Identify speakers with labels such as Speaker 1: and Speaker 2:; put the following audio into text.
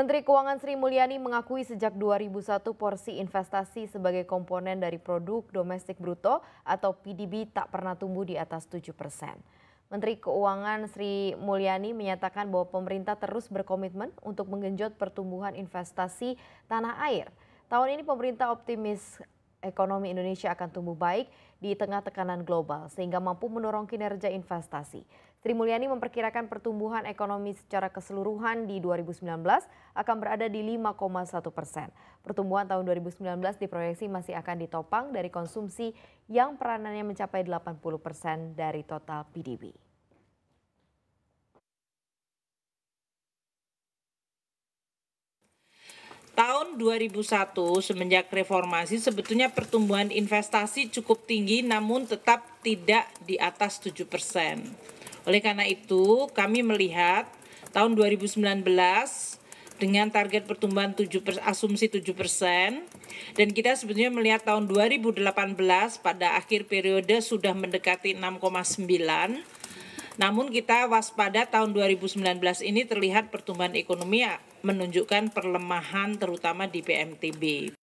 Speaker 1: Menteri Keuangan Sri Mulyani mengakui sejak 2001 porsi investasi sebagai komponen dari produk domestik bruto atau PDB tak pernah tumbuh di atas 7 persen. Menteri Keuangan Sri Mulyani menyatakan bahwa pemerintah terus berkomitmen untuk menggenjot pertumbuhan investasi tanah air. Tahun ini pemerintah optimis ekonomi Indonesia akan tumbuh baik di tengah tekanan global sehingga mampu mendorong kinerja investasi. Sri Mulyani memperkirakan pertumbuhan ekonomi secara keseluruhan di 2019 akan berada di 5,1 persen. Pertumbuhan tahun 2019 diproyeksi masih akan ditopang dari konsumsi yang peranannya mencapai 80 persen dari total PDB.
Speaker 2: tahun 2001 semenjak reformasi sebetulnya pertumbuhan investasi cukup tinggi namun tetap tidak di atas 7 persen. Oleh karena itu kami melihat tahun 2019 dengan target pertumbuhan 7 per, asumsi 7 persen dan kita sebetulnya melihat tahun 2018 pada akhir periode sudah mendekati 6,9 namun kita waspada tahun 2019 ini terlihat pertumbuhan ekonomi menunjukkan perlemahan terutama di PMTB.